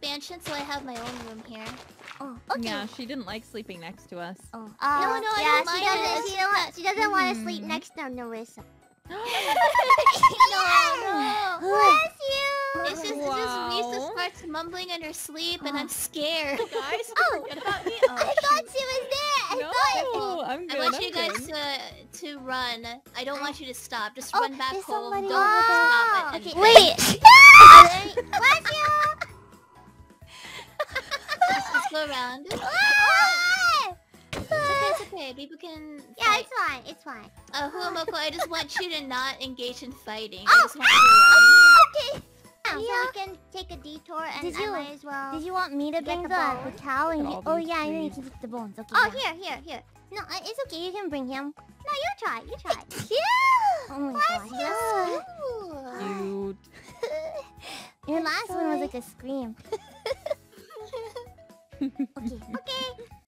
expansion, so I have my own room here. Oh, okay. Yeah, she didn't like sleeping next to us. Oh, No, uh, no, I yeah, don't mind she doesn't. She don't. She doesn't want to sleep next to Nerissa. no, Bless you. It's just, it's just Risa starts mumbling in her sleep, and I'm scared. Guys, Oh, forget about me. Oh, I thought she was there. I thought. No, I'm I good. want I'm you guys good. to to run. I don't want you to stop. Just Oh, run back home. Don't over there. stop at Okay, wait. Go around. It's Ah! okay, it's okay. People can. Yeah, fight. it's fine. It's fine. Uh, FuwaMoco, I just want you to not engage in fighting. Oh! I just want you to run. okay. So we can take a detour and Did I you- might as well. Did you want me to bring the the, the, bone. cow and you... Oh yeah, I know you trees. can keep the bones. Okay. Oh, yeah. here, here, here. No, uh, it's okay. You can bring him. No, you try. You try. Oh my gosh. Cute. Your last one was like a scream. オッケー。オッケー。